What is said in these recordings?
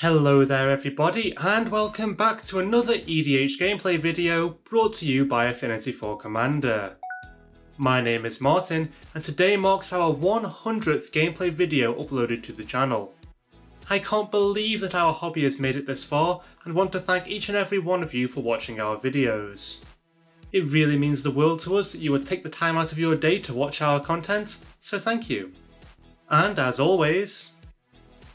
Hello there everybody and welcome back to another EDH gameplay video brought to you by Affinity for Commander. My name is Martin and today marks our 100th gameplay video uploaded to the channel. I can't believe that our hobby has made it this far and want to thank each and every one of you for watching our videos. It really means the world to us that you would take the time out of your day to watch our content, so thank you. And as always,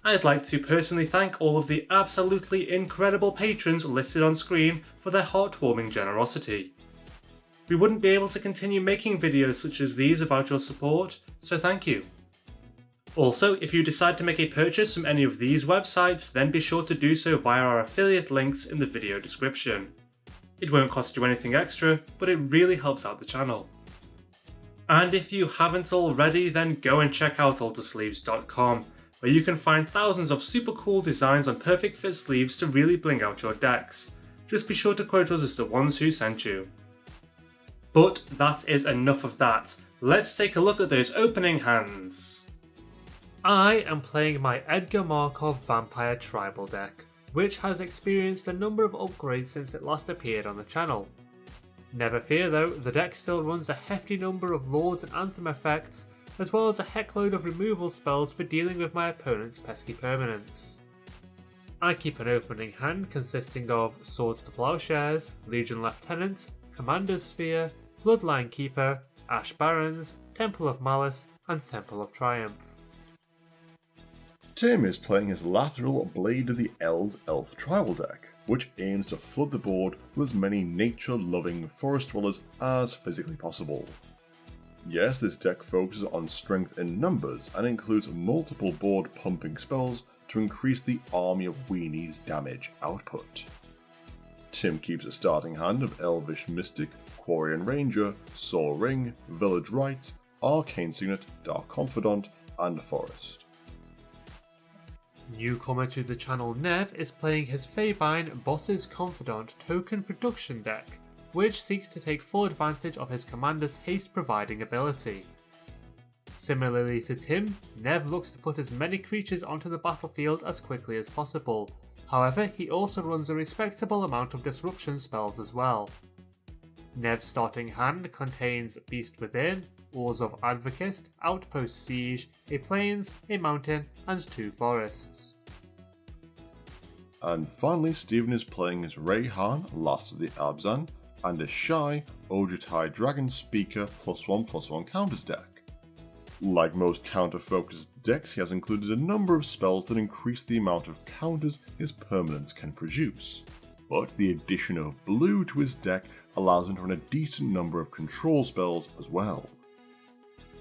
I'd like to personally thank all of the absolutely incredible patrons listed on screen for their heartwarming generosity. We wouldn't be able to continue making videos such as these without your support, so thank you. Also, if you decide to make a purchase from any of these websites, then be sure to do so via our affiliate links in the video description. It won't cost you anything extra, but it really helps out the channel. And if you haven't already, then go and check out altersleeves.com, where you can find thousands of super cool designs on perfect fit sleeves to really bling out your decks. Just be sure to quote us as the ones who sent you. But that is enough of that. Let's take a look at those opening hands. I am playing my Edgar Markov Vampire Tribal deck which has experienced a number of upgrades since it last appeared on the channel. Never fear though, the deck still runs a hefty number of Lords and Anthem effects, as well as a heckload of removal spells for dealing with my opponent's pesky permanents. I keep an opening hand consisting of Swords to Plowshares, Legion Lieutenant, Commander's Sphere, Bloodline Keeper, Ash Barrens, Temple of Malice, and Temple of Triumph. Tim is playing his Lathril Blade of the Elves Elf Tribal deck, which aims to flood the board with as many nature-loving forest dwellers as physically possible. Yes, this deck focuses on strength in numbers and includes multiple board pumping spells to increase the army of weenies damage output. Tim keeps a starting hand of Elvish Mystic, Quirion Ranger, Sol Ring, Village Rite, Arcane Signet, Dark Confidant, and Forest. Newcomer to the channel Nev is playing his Phabine Boss's Confidant token production deck, which seeks to take full advantage of his commander's haste providing ability. Similarly to Tim, Nev looks to put as many creatures onto the battlefield as quickly as possible, however he also runs a respectable amount of disruption spells as well. Nev's starting hand contains Beast Within, Orzhov Advokist, Outpost Siege, a Plains, a Mountain, and two Forests. And finally, Stephen is playing as Reyhan, Last of the Abzan, and Ishai, Ojutai Dragon Speaker plus one plus one counters deck. Like most counter-focused decks, he has included a number of spells that increase the amount of counters his permanents can produce. But the addition of blue to his deck allows him to run a decent number of control spells as well.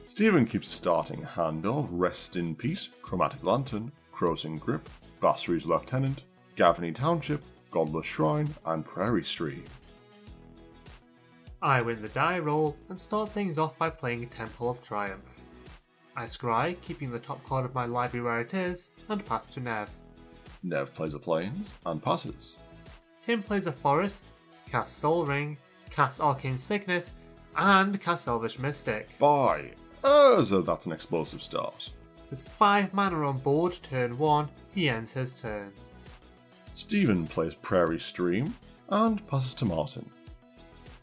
Stephen keeps a starting hand of Rest in Peace, Chromatic Lantern, Krosan Grip, Basri's Lieutenant, Gavony Township, Godless Shrine, and Prairie Stream. I win the die roll and start things off by playing Temple of Triumph. I scry, keeping the top card of my library where it is, and pass to Nev. Nev plays a Plains and passes. Tim plays a Forest, casts Sol Ring, casts Arcane Signet, and casts Elvish Mystic. Bye! Oh, so that's an explosive start. With 5 mana on board turn 1, he ends his turn. Stephen plays Prairie Stream and passes to Martin.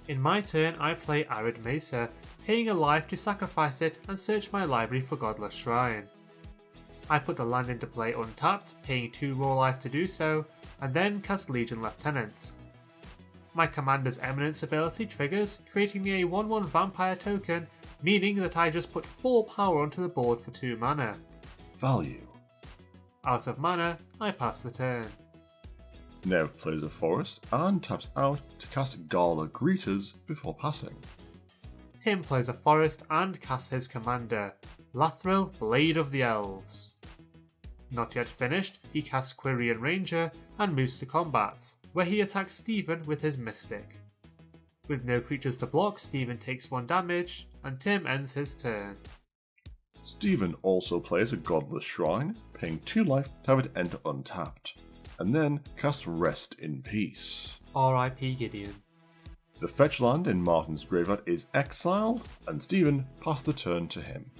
In my turn, I play Arid Mesa, paying a life to sacrifice it and search my library for Godless Shrine. I put the land into play untapped, paying 2 raw life to do so, and then cast Legion Lieutenants. My commander's Eminence ability triggers, creating me a 1-1 vampire token, meaning that I just put 4 power onto the board for 2 mana. Value. Out of mana, I pass the turn. Nev plays a forest and taps out to cast Gala Greeters before passing. Tim plays a forest and casts his commander, Lathril Blade of the Elves. Not yet finished, he casts Quirion Ranger and moves to combat where he attacks Stephen with his Mystic. With no creatures to block, Stephen takes 1 damage, and Tim ends his turn. Stephen also plays a Godless Shrine, paying 2 life to have it enter untapped, and then cast Rest in Peace. R.I.P. Gideon. The fetch land in Martin's graveyard is exiled, and Stephen passed the turn to him.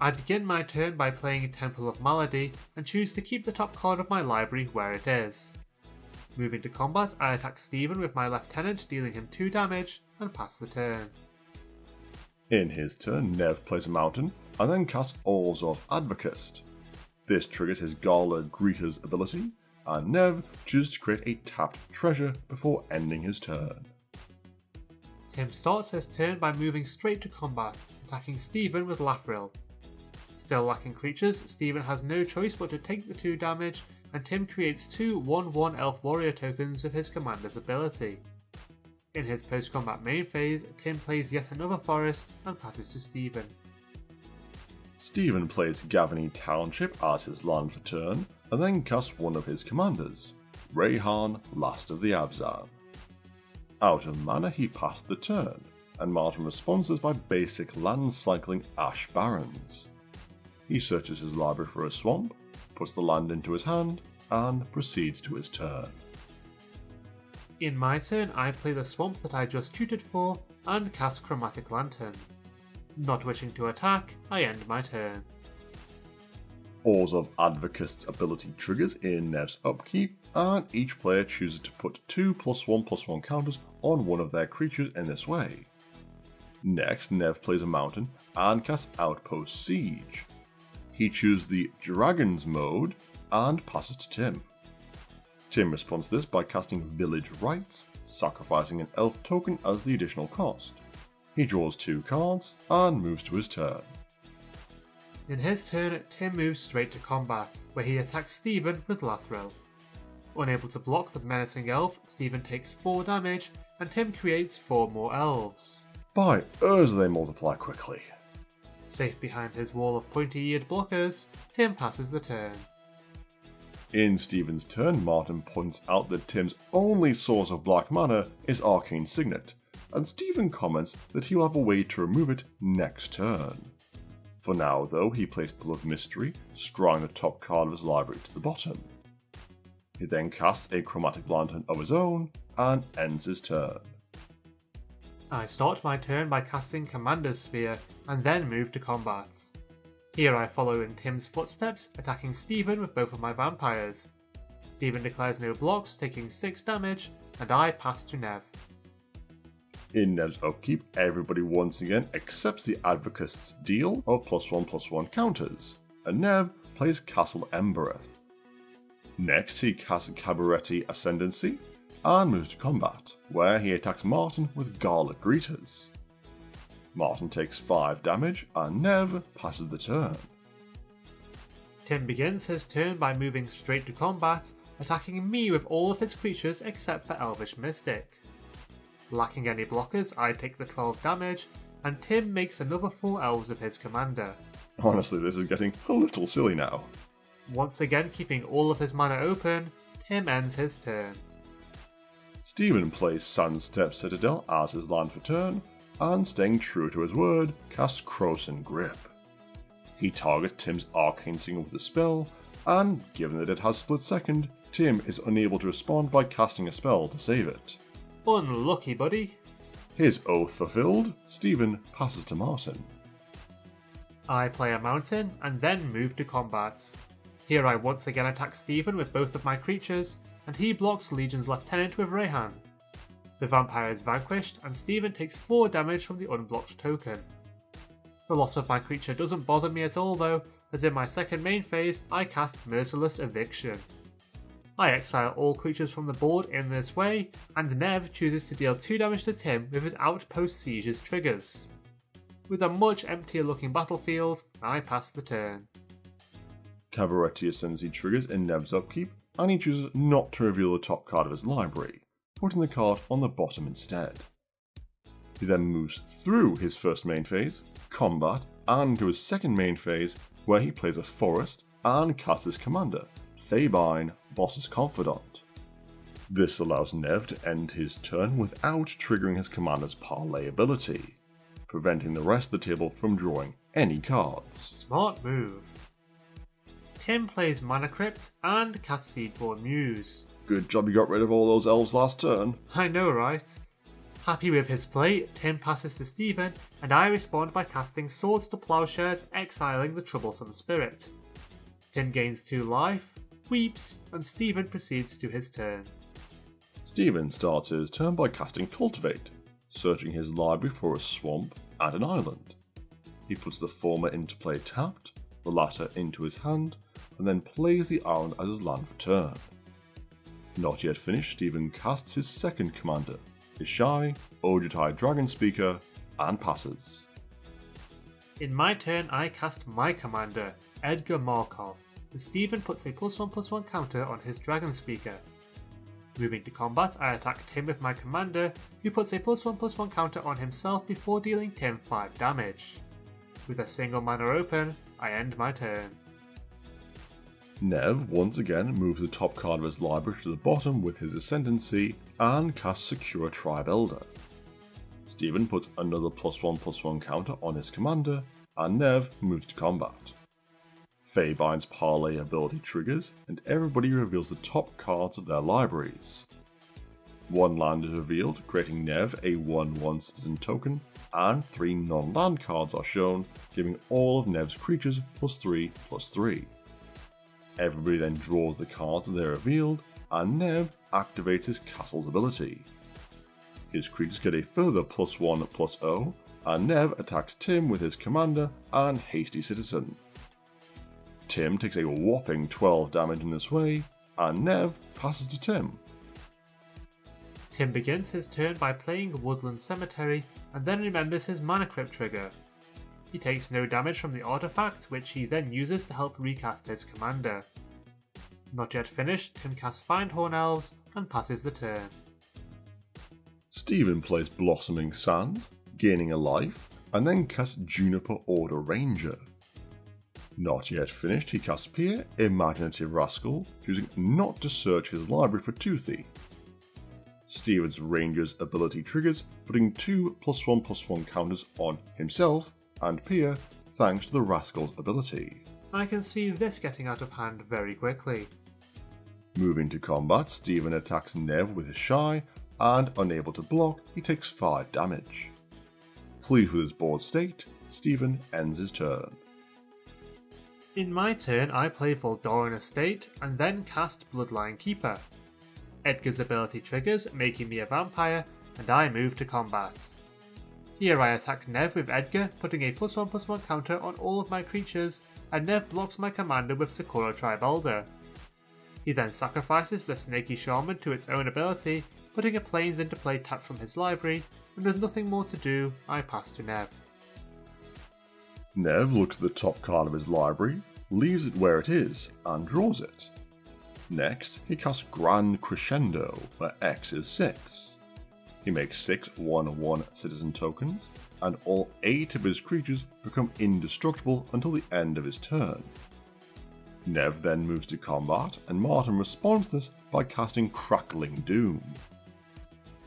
I begin my turn by playing a Temple of Malady and choose to keep the top card of my library where it is. Moving to combat, I attack Stephen with my lieutenant, dealing him 2 damage, and pass the turn. In his turn, Nev plays a mountain and then casts Orzhov Advokist. This triggers his Gala Greeter's ability, and Nev chooses to create a tapped treasure before ending his turn. Tim starts his turn by moving straight to combat, attacking Stephen with Lathril. Still lacking creatures, Stephen has no choice but to take the 2 damage, and Tim creates two 1-1 Elf Warrior tokens with his commander's ability. In his post-combat main phase, Tim plays yet another forest and passes to Stephen. Stephen plays Gavony Township as his land for turn, and then casts one of his commanders, Reyhan, Last of the Abzan. Out of mana he passed the turn, and Martin responds by basic land cycling Ash Barrens. He searches his library for a swamp, puts the land into his hand, and proceeds to his turn. In my turn, I play the swamp that I just tutored for and cast Chromatic Lantern. Not wishing to attack, I end my turn. Oars of Advocist's ability triggers in Nev's upkeep, and each player chooses to put 2 plus 1 plus 1 counters on one of their creatures in this way. Next, Nev plays a mountain and casts Outpost Siege. He chooses the Dragons mode and passes to Tim. Tim responds to this by casting Village Rites, sacrificing an elf token as the additional cost. He draws two cards and moves to his turn. In his turn, Tim moves straight to combat, where he attacks Stephen with Lathril. Unable to block the menacing elf, Stephen takes 4 damage, and Tim creates 4 more elves. By Urza they multiply quickly. Safe behind his wall of pointy-eared blockers, Tim passes the turn. In Stephen's turn, Martin points out that Tim's only source of black mana is Arcane Signet, and Stephen comments that he'll have a way to remove it next turn. For now, though, he plays Blood Mystery, scrying the top card of his library to the bottom. He then casts a Chromatic Lantern of his own and ends his turn. I start my turn by casting Commander's Sphere and then move to combat. Here I follow in Tim's footsteps, attacking Stephen with both of my vampires. Stephen declares no blocks, taking 6 damage, and I pass to Nev. In Nev's upkeep, everybody once again accepts the Advocate's deal of plus 1 plus 1 counters, and Nev plays Castle Embereth. Next, he casts Cabaretti Ascendancy and moves to combat, where he attacks Martin with Gala Greeters. Martin takes 5 damage and Nev passes the turn. Tim begins his turn by moving straight to combat, attacking me with all of his creatures except for Elvish Mystic. Lacking any blockers, I take the 12 damage, and Tim makes another 4 elves with his commander. Honestly, this is getting a little silly now. Once again keeping all of his mana open, Tim ends his turn. Stephen plays Sandsteppe Citadel as his land for turn, and staying true to his word, casts Krosan Grip. He targets Tim's Arcane Signet with a spell, and given that it has split second, Tim is unable to respond by casting a spell to save it. Unlucky, buddy. His oath fulfilled, Stephen passes to Martin. I play a mountain and then move to combat. Here I once again attack Stephen with both of my creatures, and he blocks Legion's Lieutenant with Reyhan. The vampire is vanquished, and Stephen takes 4 damage from the unblocked token. The loss of my creature doesn't bother me at all though, as in my second main phase I cast Merciless Eviction. I exile all creatures from the board in this way, and Nev chooses to deal 2 damage to Tim with his Outpost Siege's triggers. With a much emptier looking battlefield, I pass the turn. Cabaretti Ascendancy triggers in Nev's upkeep, and he chooses not to reveal the top card of his library, putting the card on the bottom instead. He then moves through his first main phase, combat, and to his second main phase, where he plays a forest and casts his commander, Phabine, Boss's Confidant. This allows Nev to end his turn without triggering his commander's parlay ability, preventing the rest of the table from drawing any cards. Smart move. Tim plays Mana Crypt and casts Seedborn Muse. Good job you got rid of all those elves last turn. I know, right? Happy with his play, Tim passes to Stephen, and I respond by casting Swords to Plowshares, exiling the Troublesome Spirit. Tim gains 2 life, weeps, and Stephen proceeds to his turn. Stephen starts his turn by casting Cultivate, searching his library for a swamp and an island. He puts the former into play tapped, the latter into his hand, and then plays the island as his land for turn. Not yet finished, Stephen casts his second commander, his Ishai, Ojutai Dragon Speaker, and passes. In my turn, I cast my commander, Edgar Markov, and Stephen puts a plus one plus one counter on his Dragon Speaker. Moving to combat, I attack Tim with my commander, who puts a plus one plus one counter on himself before dealing Tim 5 damage. With a single mana open, I end my turn. Nev once again moves the top card of his library to the bottom with his Ascendancy and casts Sakura Tribe Elder. Stephen puts another plus one plus one counter on his commander, and Nev moves to combat. Phabine's Parlay ability triggers, and everybody reveals the top cards of their libraries. One land is revealed, creating Nev a 1-1 citizen token, and three non-land cards are shown, giving all of Nev's creatures plus 3 plus 3. Everybody then draws the cards they are revealed, and Nev activates his castle's ability. His creatures get a further plus 1 plus 0, and Nev attacks Tim with his commander and Hasty Citizen. Tim takes a whopping 12 damage in this way, and Nev passes to Tim. Tim begins his turn by playing Woodland Cemetery and then remembers his Mana Crypt trigger. He takes no damage from the artifact, which he then uses to help recast his commander. Not yet finished, Tim casts Findhorn Elves and passes the turn. Stephen plays Blossoming Sands, gaining a life, and then casts Juniper Order Ranger. Not yet finished, he casts Pir, Imaginative Rascal, choosing not to search his library for Toothy. Stephen's Ranger's ability triggers, putting two plus one plus one counters on himself and Pir thanks to the Rascal's ability. I can see this getting out of hand very quickly. Moving to combat, Stephen attacks Nev with his Ishai, and unable to block, he takes 5 damage. Pleased with his board state, Stephen ends his turn. In my turn, I play Voldaren Estate and then cast Bloodline Keeper. Edgar's ability triggers, making me a vampire, and I move to combat. Here I attack Nev with Edgar, putting a plus one plus one counter on all of my creatures, and Nev blocks my commander with Sakura Tribe Elder. He then sacrifices the Snaky Shaman to its own ability, putting a Plains into play tapped from his library, and with nothing more to do, I pass to Nev. Nev looks at the top card of his library, leaves it where it is, and draws it. Next, he casts Grand Crescendo, where X is 6. He makes 6 1 1 citizen tokens, and all 8 of his creatures become indestructible until the end of his turn. Nev then moves to combat, and Martin responds to this by casting Crackling Doom.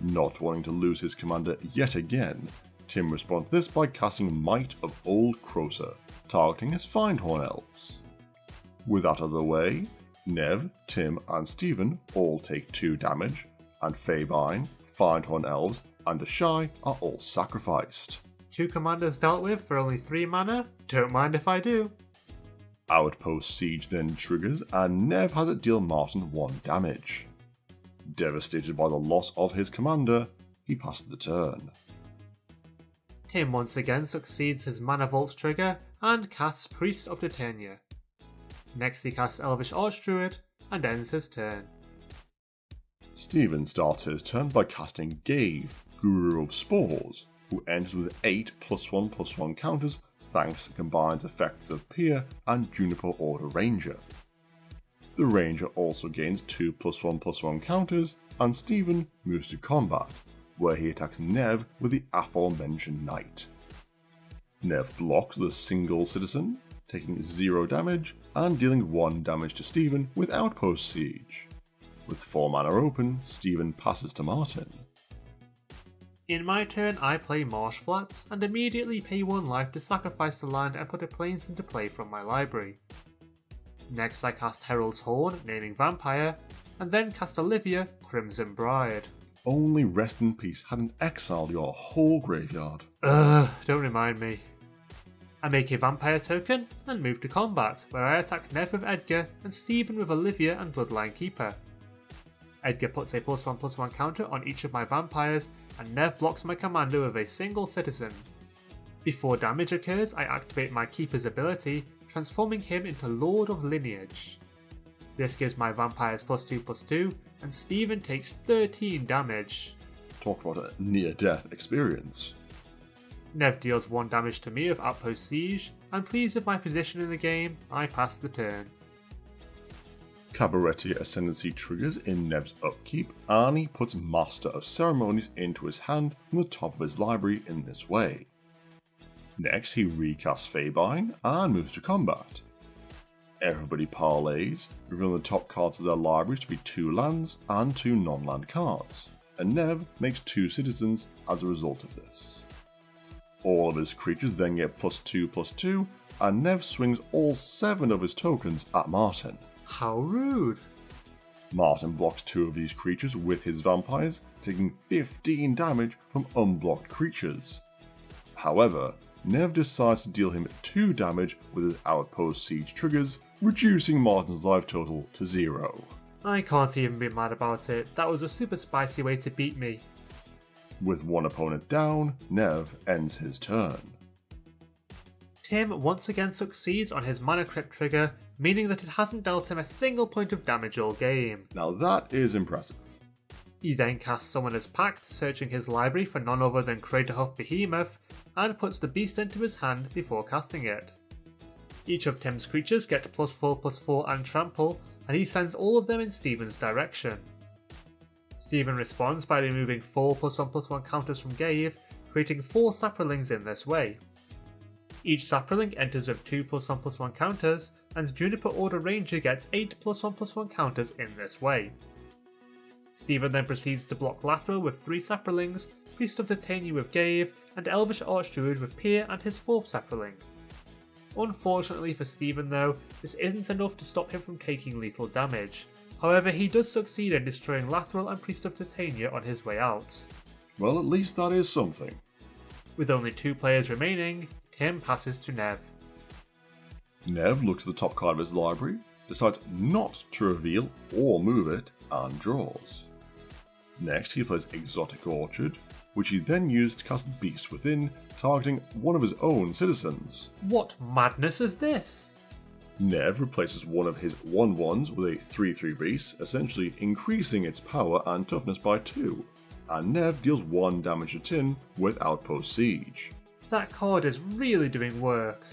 Not wanting to lose his commander yet again, Tim responds to this by casting Might of Old Krosa, targeting his Findhorn Elves. With that out of the way, Nev, Tim, and Stephen all take 2 damage, and Phabine, Findhorn Elves, and Ishai are all sacrificed. Two commanders dealt with for only 3 mana? Don't mind if I do. Outpost Siege then triggers, and Nev has it deal Martin 1 damage. Devastated by the loss of his commander, he passes the turn. Tim once again succeeds his Mana Vault trigger and casts Priest of Titania. Next he casts Elvish Archdruid and ends his turn. Stephen starts his turn by casting Ghave, Guru of Spores, who ends with 8 plus 1 plus 1 counters thanks to combined effects of Pir and Juniper Order Ranger. The Ranger also gains 2 plus 1 plus 1 counters, and Stephen moves to combat, where he attacks Nev with the aforementioned Knight. Nev blocks the single citizen, taking 0 damage and dealing 1 damage to Stephen with Outpost Siege. With 4 mana open, Stephen passes to Martin. In my turn, I play Marsh Flats and immediately pay 1 life to sacrifice the land and put a plains into play from my library. Next, I cast Herald's Horn, naming Vampire, and then cast Olivia, Crimson Bride. Only Rest in Peace hadn't exiled your whole graveyard. Ugh, don't remind me. I make a vampire token and move to combat, where I attack Nev with Edgar and Steven with Olivia and Bloodline Keeper. Edgar puts a plus one plus one counter on each of my vampires, and Nev blocks my commander with a single citizen. Before damage occurs, I activate my Keeper's ability, transforming him into Lord of Lineage. This gives my vampires plus 2 plus 2, and Steven takes 13 damage. Talk about a near death experience. Nev deals 1 damage to me with Outpost Siege, and pleased with my position in the game, I pass the turn. Cabaretti Ascendancy triggers in Nev's upkeep, Arnie puts Master of Ceremonies into his hand from the top of his library in this way. Next, he recasts Phabine and moves to combat. Everybody parlays, revealing the top cards of their libraries to be two lands and two non-land cards, and Nev makes two citizens as a result of this. All of his creatures then get plus 2 plus 2, and Nev swings all 7 of his tokens at Martin. How rude. Martin blocks two of these creatures with his vampires, taking 15 damage from unblocked creatures. However, Nev decides to deal him 2 damage with his Outpost Siege triggers, reducing Martin's life total to 0. I can't even be mad about it, that was a super spicy way to beat me. With one opponent down, Nev ends his turn. Tim once again succeeds on his Mana Crypt trigger, meaning that it hasn't dealt him a single point of damage all game. Now that is impressive. He then casts Summoner's Pact, searching his library for none other than Craterhoof Behemoth, and puts the beast into his hand before casting it. Each of Tim's creatures get plus 4 plus 4 and trample, and he sends all of them in Steven's direction. Steven responds by removing 4 plus 1 plus 1 counters from Ghave, creating 4 Saprolings in this way. Each Saproling enters with 2 plus 1 plus 1 counters, and Juniper Order Ranger gets 8 plus 1 plus 1 counters in this way. Steven then proceeds to block Lathril with 3 Saprolings, Priest of Titania with Ghave, and Elvish Archdruid with Pir and his 4th Saproling. Unfortunately for Steven though, this isn't enough to stop him from taking lethal damage. However, he does succeed in destroying Lathril and Priest of Titania on his way out. Well, at least that is something. With only two players remaining, Tim passes to Nev. Nev looks at the top card of his library, decides not to reveal or move it, and draws. Next, he plays Exotic Orchard, which he then used to cast Beast Within, targeting one of his own citizens. What madness is this? Nev replaces one of his 1 1s with a 3 3 beast, essentially increasing its power and toughness by 2, and Nev deals 1 damage to Tim with Outpost Siege. That card is really doing work.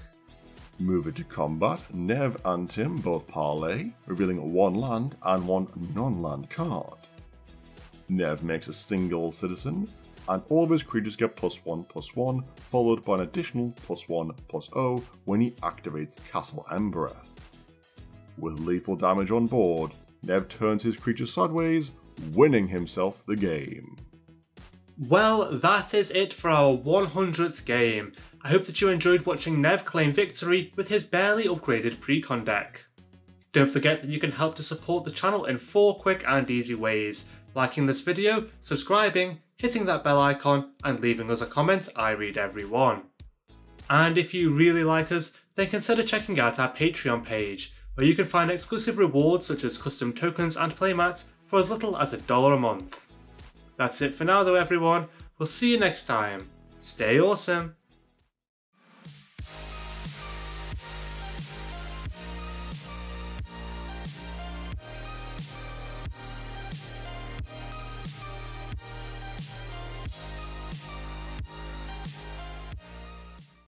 Moving to combat, Nev and Tim both parlay, revealing one land and one non land card. Nev makes a single citizen, and all of his creatures get plus 1 plus 1, followed by an additional plus 1 plus 0 when he activates Castle Embereth. With lethal damage on board, Nev turns his creature sideways, winning himself the game. Well, that is it for our 100th game. I hope that you enjoyed watching Nev claim victory with his barely upgraded precon deck. Don't forget that you can help to support the channel in 4 quick and easy ways. Liking this video, subscribing, hitting that bell icon and leaving us a comment, I read every one. And if you really like us, then consider checking out our Patreon page, where you can find exclusive rewards such as custom tokens and playmats for as little as a dollar a month. That's it for now though everyone, we'll see you next time. Stay awesome!